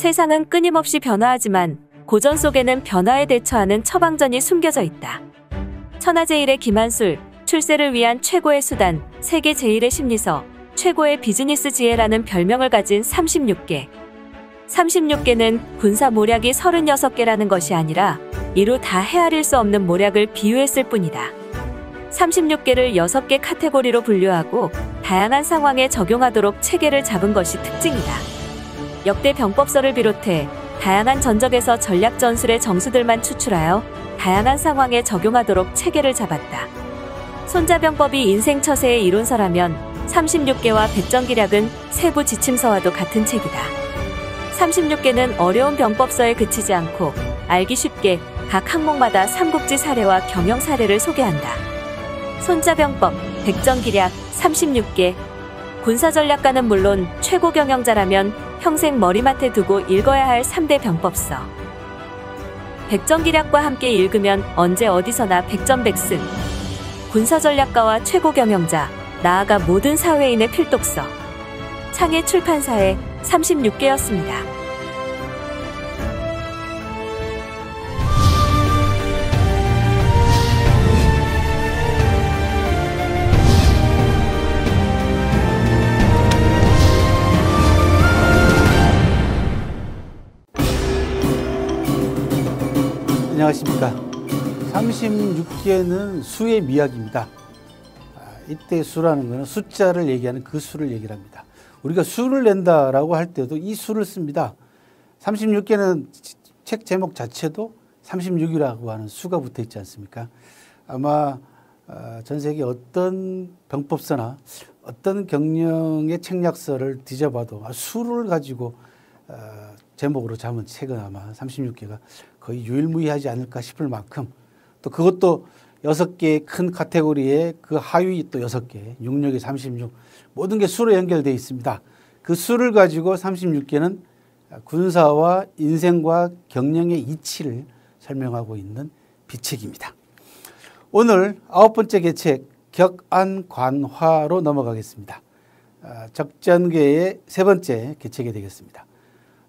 세상은 끊임없이 변화하지만 고전 속에는 변화에 대처하는 처방전이 숨겨져 있다. 천하제일의 김한술, 출세를 위한 최고의 수단, 세계 제일의 심리서, 최고의 비즈니스 지혜라는 별명을 가진 36개. 36개는 군사 모략이 36개라는 것이 아니라 이루 다 헤아릴 수 없는 모략을 비유했을 뿐이다. 36개를 6개 카테고리로 분류하고 다양한 상황에 적용하도록 체계를 잡은 것이 특징이다. 역대 병법서를 비롯해 다양한 전적에서 전략 전술의 정수들만 추출하여 다양한 상황에 적용하도록 체계를 잡았다. 손자병법이 인생 처세의 이론서라면 36개와 백전기략은 세부 지침서와도 같은 책이다. 36개는 어려운 병법서에 그치지 않고 알기 쉽게 각 항목마다 삼국지 사례와 경영 사례를 소개한다. 손자병법, 백전기략 36개. 군사전략가는 물론 최고 경영자라면 평생 머리맡에 두고 읽어야 할 3대 병법서. 백전기략과 함께 읽으면 언제 어디서나 백전백승. 군사전략가와 최고 경영자, 나아가 모든 사회인의 필독서. 창의 출판사에 36개였습니다. 안녕하십니까. 36개는 수의 미학입니다. 아, 이때 수라는 것은 숫자를 얘기하는 그 수를 얘기를 합니다. 우리가 수를 낸다라고 할 때도 이 수를 씁니다. 36개는 책 제목 자체도 36이라고 하는 수가 붙어 있지 않습니까? 아마 아, 전 세계 어떤 병법서나 어떤 경영의 책략서를 뒤져봐도 수를 가지고 아, 제목으로 잡은 책은 아마 36개가 거의 유일무이하지 않을까 싶을 만큼 또 그것도 여섯 개의 큰 카테고리에 그 하위 또 여섯 개, 6력이 36 모든 게 수로 연결되어 있습니다. 그 수를 가지고 36개는 군사와 인생과 경영의 이치를 설명하고 있는 비책입니다. 오늘 아홉 번째 계책 격안관화로 넘어가겠습니다. 아, 적전계의 세 번째 계책이 되겠습니다.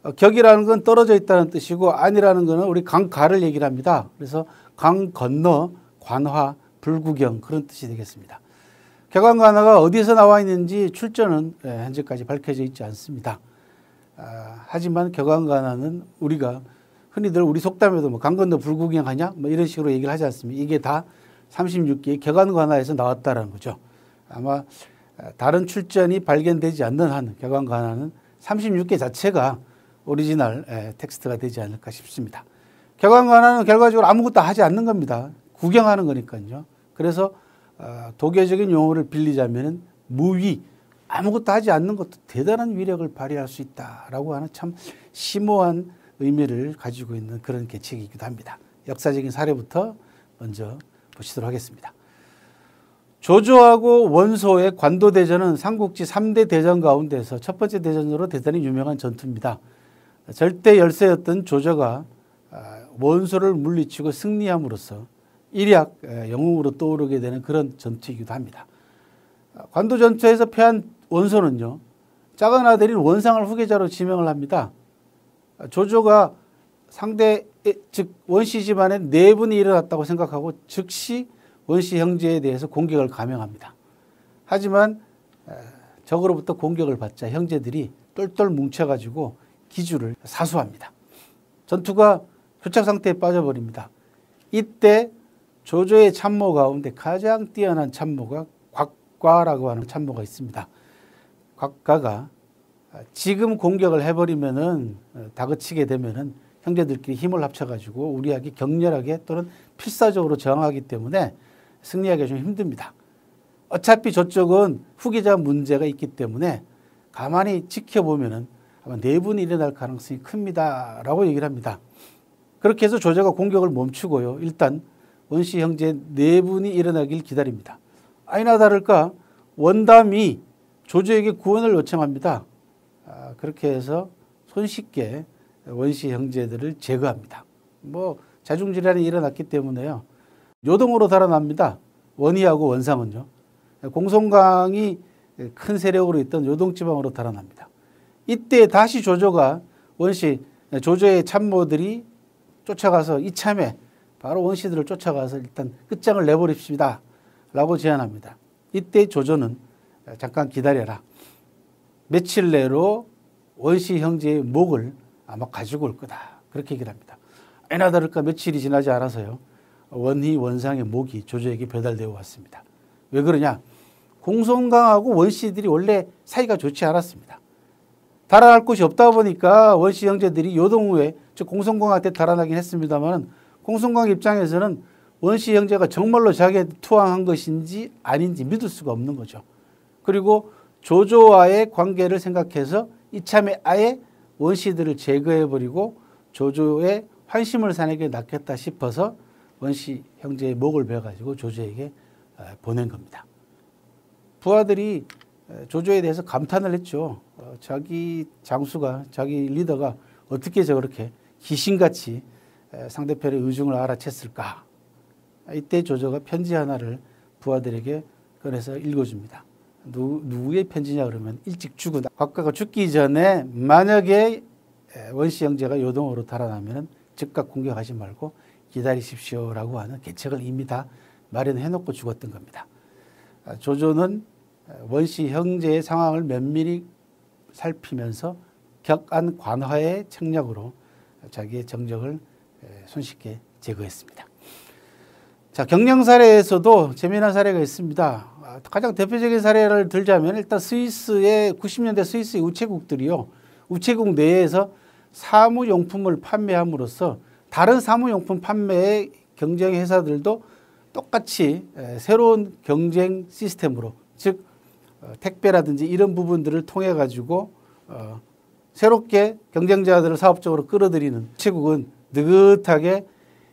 어, 격이라는 건 떨어져 있다는 뜻이고 안이라는 것은 우리 강가를 얘기를 합니다. 그래서 강 건너 관화 불구경 그런 뜻이 되겠습니다. 격안관화가 어디서 나와 있는지 출처는 예, 현재까지 밝혀져 있지 않습니다. 아, 하지만 격안관화는 우리가 흔히들 우리 속담에도 뭐 강 건너 불구경하냐 뭐 이런 식으로 얘기를 하지 않습니까? 이게 다 36계의 격안관화에서 나왔다라는 거죠. 아마 아, 다른 출전이 발견되지 않는 한 격안관화는 36계 자체가 오리지널 텍스트가 되지 않을까 싶습니다. 격안관화는 결과적으로 아무것도 하지 않는 겁니다. 구경하는 거니까요. 그래서 어, 도교적인 용어를 빌리자면 무위, 아무것도 하지 않는 것도 대단한 위력을 발휘할 수 있다라고 하는 참 심오한 의미를 가지고 있는 그런 계책이기도 합니다. 역사적인 사례부터 먼저 보시도록 하겠습니다. 조조하고 원소의 관도대전은 삼국지 3대 대전 가운데서 첫 번째 대전으로 대단히 유명한 전투입니다. 절대 열세였던 조조가 아, 원소를 물리치고 승리함으로써 일약 영웅으로 떠오르게 되는 그런 전투이기도 합니다. 관도 전투에서 패한 원소는요, 작은 아들인 원상을 후계자로 지명을 합니다. 조조가 상대 즉 원씨 집안에 내분이 일어났다고 생각하고 즉시 원씨 형제에 대해서 공격을 감행합니다. 하지만 적으로부터 공격을 받자 형제들이 똘똘 뭉쳐가지고 기주를 사수합니다. 전투가 표착 상태에 빠져버립니다. 이때 조조의 참모 가운데 가장 뛰어난 참모가 곽과라고 하는 참모가 있습니다. 곽가가 지금 공격을 해버리면은 다그치게 되면은 형제들끼리 힘을 합쳐가지고 우리에게 격렬하게 또는 필사적으로 저항하기 때문에 승리하기가 좀 힘듭니다. 어차피 저쪽은 후계자 문제가 있기 때문에 가만히 지켜보면은 아마 내분이 일어날 가능성이 큽니다. 라고 얘기를 합니다. 그렇게 해서 조조가 공격을 멈추고요. 일단 원시 형제 내분이 일어나길 기다립니다. 아니나 다를까 원담이 조조에게 구원을 요청합니다. 아, 그렇게 해서 손쉽게 원시 형제들을 제거합니다. 뭐 자중질환이 일어났기 때문에요. 요동으로 달아납니다. 원희하고 원상은요. 공송강이 큰 세력으로 있던 요동지방으로 달아납니다. 이때 다시 조조가 원시 조조의 참모들이 쫓아가서 이참에 바로 원시들을 쫓아가서 일단 끝장을 내버립시다. 라고 제안합니다. 이때 조조는 잠깐 기다려라. 며칠 내로 원시 형제의 목을 아마 가지고 올 거다. 그렇게 얘기를 합니다. 애나 다를까 며칠이 지나지 않아서요. 원희 원상의 목이 조조에게 배달되어 왔습니다. 왜 그러냐? 공성강하고 원시들이 원래 사이가 좋지 않았습니다. 달아날 곳이 없다 보니까 원시 형제들이 요동 후에 즉 공성강한테 달아나긴 했습니다만 공성강 입장에서는 원시 형제가 정말로 자기한테 투항한 것인지 아닌지 믿을 수가 없는 거죠. 그리고 조조와의 관계를 생각해서 이참에 아예 원시들을 제거해버리고 조조의 환심을 사내게 낚였다 싶어서 원시 형제의 목을 베어가지고 조조에게 어, 보낸 겁니다. 부하들이 조조에 대해서 감탄을 했죠. 어, 자기 장수가 자기 리더가 어떻게 저렇게 귀신같이 상대편의 의중을 알아챘을까. 이때 조조가 편지 하나를 부하들에게 꺼내서 읽어줍니다. 누, 누구의 편지냐 그러면 일찍 죽은 각가가 죽기 전에 만약에 원시 형제가 요동으로 달아나면 즉각 공격하지 말고 기다리십시오라고 하는 계책을 이미 다 마련해 놓고 죽었던 겁니다. 아, 조조는 원시 형제의 상황을 면밀히 살피면서 격안 관화의 책략으로 자기의 정적을 손쉽게 제거했습니다. 자, 경량 사례에서도 재미난 사례가 있습니다. 아, 가장 대표적인 사례를 들자면 일단 스위스의 90년대 스위스의 우체국들이요. 우체국 내에서 사무용품을 판매함으로써 다른 사무용품 판매의 경쟁 회사들도 똑같이 새로운 경쟁 시스템으로 즉 어, 택배라든지 이런 부분들을 통해 가지고 어, 새롭게 경쟁자들을 사업적으로 끌어들이는 우체국은 느긋하게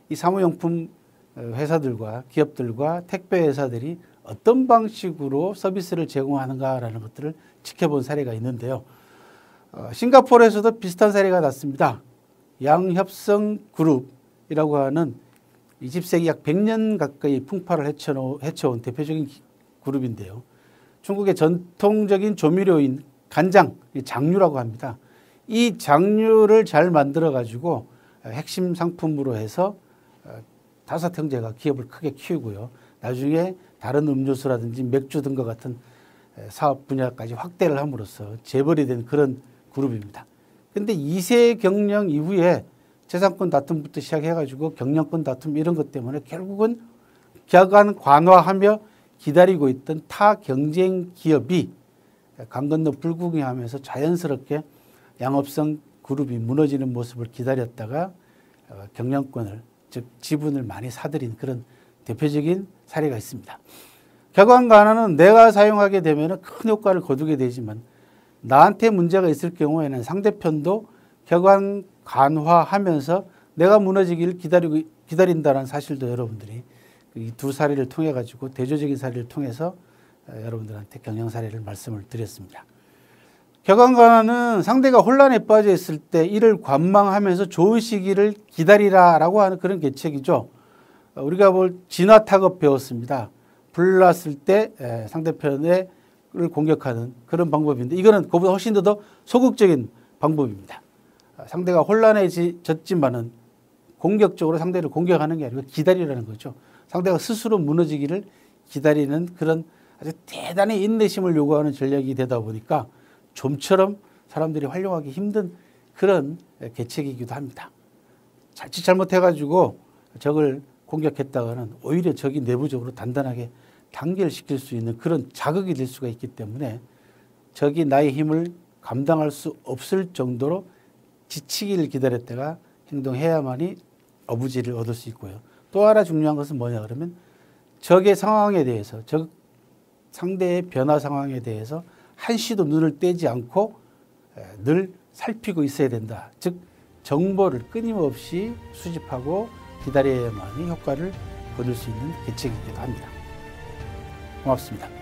이 사무용품 어, 회사들과 기업들과 택배 회사들이 어떤 방식으로 서비스를 제공하는가라는 것들을 지켜본 사례가 있는데요. 어, 싱가포르에서도 비슷한 사례가 났습니다. 양협성 그룹이라고 하는 20세기 약 100년 가까이 풍파를 헤쳐온 대표적인 그룹인데요. 중국의 전통적인 조미료인 간장, 장류라고 합니다. 이 장류를 잘 만들어 가지고 핵심 상품으로 해서 어, 다섯 형제가 기업을 크게 키우고요. 나중에 다른 음료수라든지 맥주 등과 같은 사업 분야까지 확대를 함으로써 재벌이 된 그런 그룹입니다. 근데 2세 경영 이후에 재산권 다툼부터 시작해가지고 경영권 다툼 이런 것 때문에 결국은 격안 관화하며 기다리고 있던 타 경쟁 기업이 강 건너 불구경 하면서 자연스럽게 양업성 그룹이 무너지는 모습을 기다렸다가 어, 경영권을 즉 지분을 많이 사들인 그런 대표적인 사례가 있습니다. 격안 관화는 내가 사용하게 되면 큰 효과를 거두게 되지만 나한테 문제가 있을 경우에는 상대편도 격안 간화하면서 내가 무너지기를 기다리고 기다린다는 사실도 여러분들이 이 두 사례를 통해 가지고 대조적인 사례를 통해서 어, 여러분들한테 경영 사례를 말씀을 드렸습니다. 격안 간화는 상대가 혼란에 빠져 있을 때 이를 관망하면서 좋은 시기를 기다리라라고 하는 그런 계책이죠. 어, 우리가 볼 진화 타급 배웠습니다. 불났을 때 상대편의 를 공격하는 그런 방법인데 이거는 그보다 훨씬 더 소극적인 방법입니다. 아, 상대가 혼란해졌지만은 공격적으로 상대를 공격하는 게 아니고 기다리라는 거죠. 상대가 스스로 무너지기를 기다리는 그런 아주 대단히 인내심을 요구하는 전략이 되다 보니까 좀처럼 사람들이 활용하기 힘든 그런 계책이기도 합니다. 자칫 잘못해가지고 적을 공격했다가는 오히려 적이 내부적으로 단단하게 단결시킬 수 있는 그런 자극이 될 수가 있기 때문에 적이 나의 힘을 감당할 수 없을 정도로 지치기를 기다렸다가 행동해야만이 어부지를 얻을 수 있고요. 또 하나 중요한 것은 뭐냐 그러면 적의 상황에 대해서 적 상대의 변화 상황에 대해서 한시도 눈을 떼지 않고 늘 살피고 있어야 된다. 즉 정보를 끊임없이 수집하고 기다려야만이 효과를 거둘 수 있는 계책이기도 합니다. 고맙습니다.